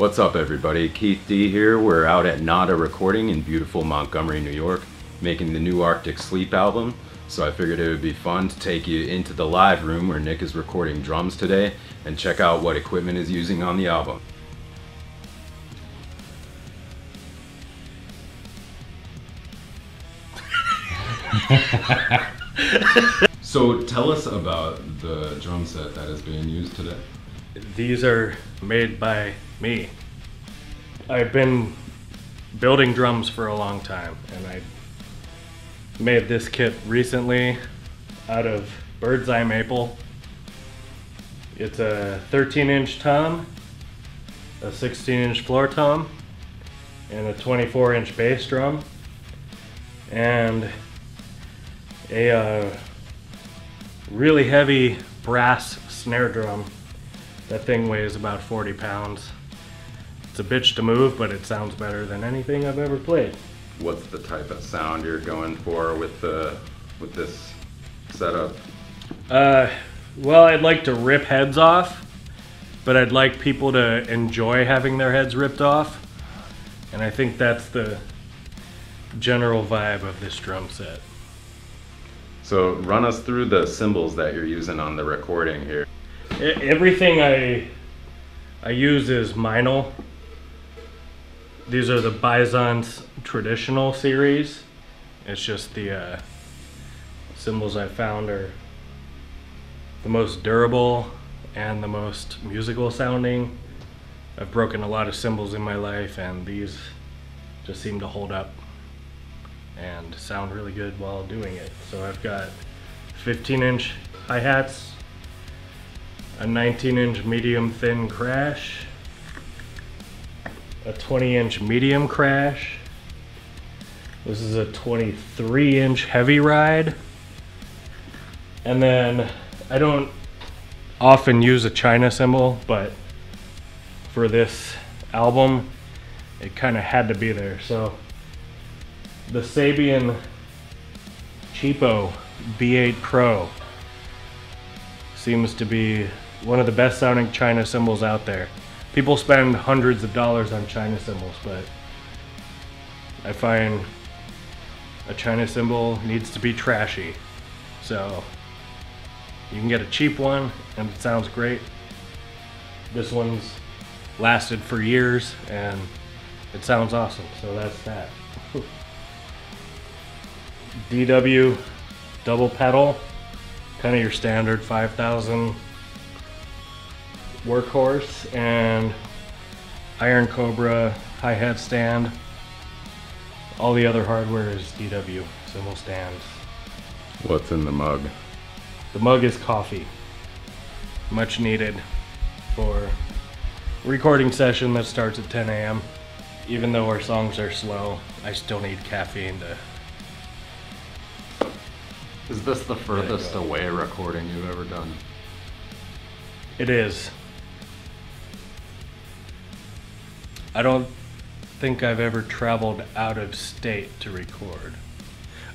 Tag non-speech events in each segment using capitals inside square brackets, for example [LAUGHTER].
What's up, everybody? Keith D here. We're out at Nada Recording in beautiful Montgomery, New York, making the new Arctic Sleep album. So I figured it would be fun to take you into the live room where Nick is recording drums today and check out what equipment is using on the album. [LAUGHS] so tell us about the drum set that is being used today. These are made by me. I've been building drums for a long time and I made this kit recently out of bird's eye maple. It's a 13 inch tom, a 16 inch floor tom, and a 24 inch bass drum, and a uh, really heavy brass snare drum. That thing weighs about 40 pounds. It's a bitch to move, but it sounds better than anything I've ever played. What's the type of sound you're going for with the with this setup? Uh, well, I'd like to rip heads off, but I'd like people to enjoy having their heads ripped off. And I think that's the general vibe of this drum set. So run us through the cymbals that you're using on the recording here. Everything I I use is Meinl. These are the Byzance traditional series. It's just the uh, cymbals I found are the most durable and the most musical sounding. I've broken a lot of cymbals in my life, and these just seem to hold up and sound really good while doing it. So I've got 15 inch hi hats, a 19 inch medium thin crash, a 20 inch medium crash. This is a 23 inch heavy ride. And then I don't often use a China cymbal, but for this album, it kind of had to be there. So the Sabian Cheapo B8 Pro seems to be one of the best sounding China cymbals out there. People spend hundreds of dollars on China cymbals, but I find a China cymbal needs to be trashy. So you can get a cheap one and it sounds great. This one's lasted for years and it sounds awesome. So that's that. [LAUGHS] DW double pedal, kind of your standard 5000 workhorse and Iron Cobra hi-hat stand. All the other hardware is DW cymbal stands. What's in the mug? The mug is coffee. Much needed for recording session that starts at 10 a.m. Even though our songs are slow, I still need caffeine to Is this the furthest away recording you've ever done? It is. I don't think I've ever traveled out of state to record.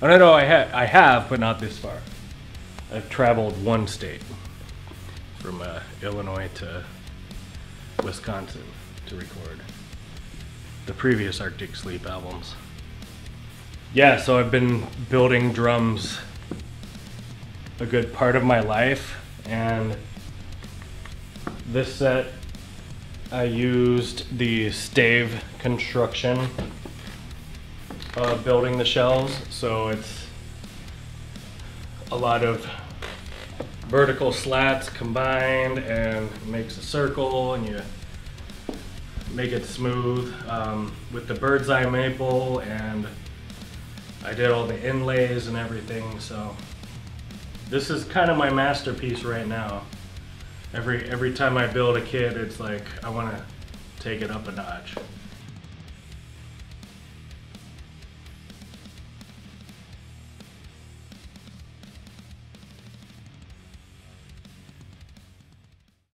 I don't know. I ha- I have, but not this far. I've traveled one state, from uh, Illinois to Wisconsin, to record the previous Arctic Sleep albums. Yeah, so I've been building drums a good part of my life, and this set I used the stave construction of building the shells, so it's a lot of vertical slats combined and makes a circle and you make it smooth um, with the bird's eye maple and I did all the inlays and everything so this is kind of my masterpiece right now every every time I build a kit it's like I want to take it up a notch